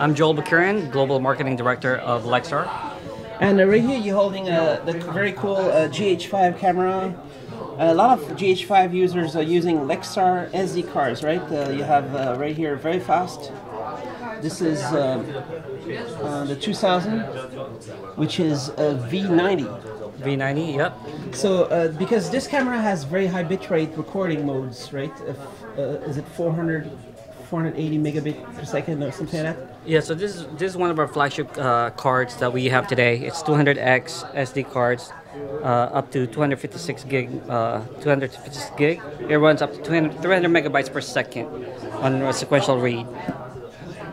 I'm Joel Bukurin, Global Marketing Director of Lexar. And uh, right here you're holding a the very cool uh, GH5 camera. A lot of GH5 users are using Lexar SD cards, right? Uh, you have uh, right here very fast. This is uh, uh, the 2000, which is a V90. V90, yep. So uh, because this camera has very high bitrate recording modes, right? If, uh, is it 400, 480 megabit per second or something like that? Yeah, so this is this is one of our flagship uh, cards that we have today. It's 200x SD cards, uh, up to 256 gig, uh, 256 gig. It runs up to 200, 300 megabytes per second on a sequential read.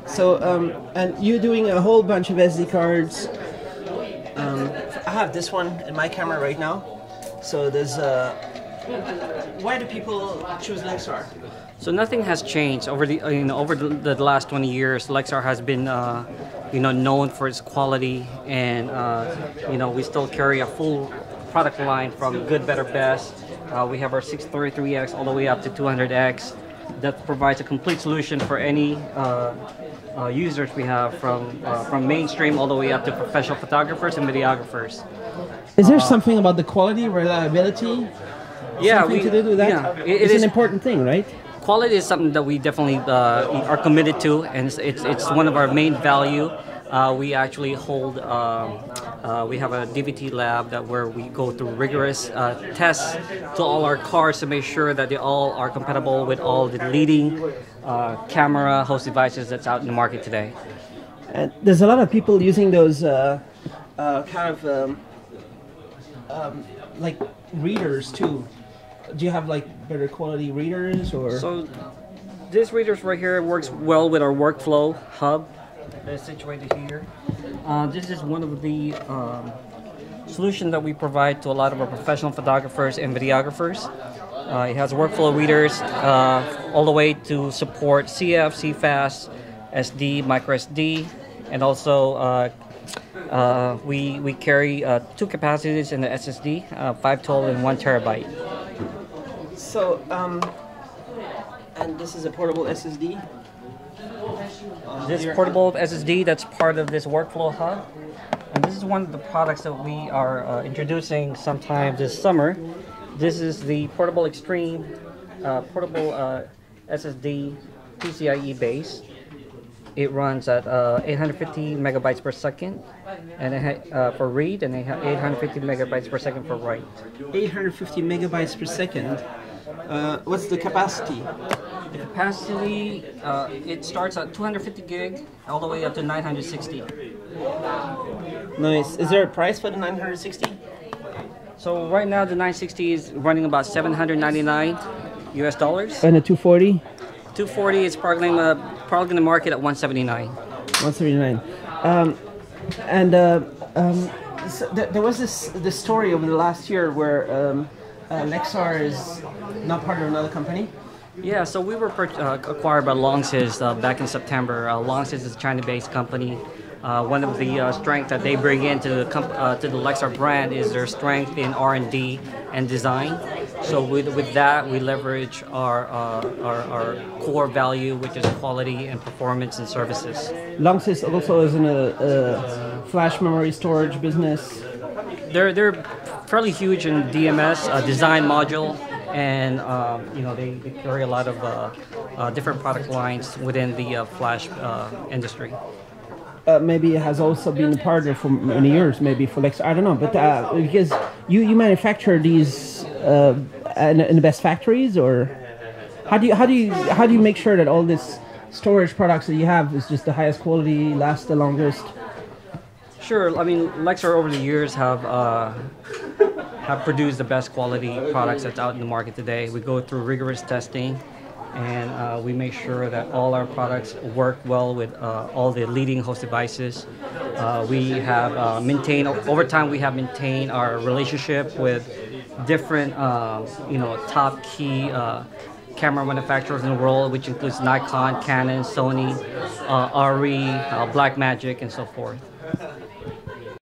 So, um, and you're doing a whole bunch of SD cards. Um, I have this one in my camera right now. So there's uh, why do people choose Lexar? So nothing has changed over the uh, you know over the, the last 20 years. Lexar has been uh, you know known for its quality, and uh, you know we still carry a full product line from good, better, best. Uh, we have our 633x all the way up to 200x. That provides a complete solution for any uh, uh, users we have from uh, from mainstream all the way up to professional photographers and videographers. Is there something about the quality, reliability? Yeah, something we, to do with that? yeah, it- it it's is- an important thing, right? quality is something that we definitely uh, are committed to, and it's, it's, it's one of our main value. Uh, we actually hold, um, uh, we have a DVT lab that where we go through rigorous uh, tests to all our cars to make sure that they all are compatible with all the leading uh, camera host devices that's out in the market today. And there's a lot of people using those uh, uh, kind of um, um, like readers too. Do you have like better quality readers or? So this readers right here works well with our workflow hub that is situated here. Uh, this is one of the um, solutions that we provide to a lot of our professional photographers and videographers. Uh, it has a workflow readers uh, all the way to support CF, CFast, SD, micro SD, and also uh, uh, we, we carry uh, two capacities in the SSD, uh, 512 and 1 terabyte. So, um, and this is a portable SSD. This portable SSD that's part of this workflow hub. And this is one of the products that we are uh, introducing sometime this summer. This is the Portable Extreme uh, portable uh, SSD PCIe base. It runs at uh, 850 megabytes per second, and it ha- uh, for read, and it ha- 850 megabytes per second for write. 850 megabytes per second. Uh, what's the capacity? The capacity, uh, it starts at 250 gig all the way up to 960. Nice. Is there a price for the 960? So right now the 960 is running about 799 US dollars. And the 240? 240 is probably gonna, probably gonna market at 179. 179. Um, and uh, um, so th- there was this this story over the last year where um, uh, Lexar is not part of another company. Yeah, so we were per- uh, acquired by Longsys uh, back in September. Uh, Longsys is a China-based company. Uh, one of the uh, strengths that they bring into the comp- uh, to the Lexar brand is their strength in R&D and design. So with, with that, we leverage our, uh, our our core value, which is quality and performance and services. Longsys also is in a, a flash memory storage business. They're they're fairly huge in DMS, uh, design module, and um, you know they, they carry a lot of uh, uh, different product lines within the uh, flash uh, industry. Uh, maybe it has also been a partner for many years, maybe for Lexar. I don't know, but uh, because you, you manufacture these uh, in, in the best factories, or how do you how do you how do you make sure that all this storage products that you have is just the highest quality, lasts the longest? Sure, I mean Lexar over the years have uh, have produced the best quality products that's out in the market today. We go through rigorous testing. And uh, we make sure that all our products work well with uh, all the leading host devices. Uh, we have uh, maintained over time. We have maintained our relationship with different, uh, you know, top key uh, camera manufacturers in the world, which includes Nikon, Canon, Sony, RED, Blackmagic, and so forth.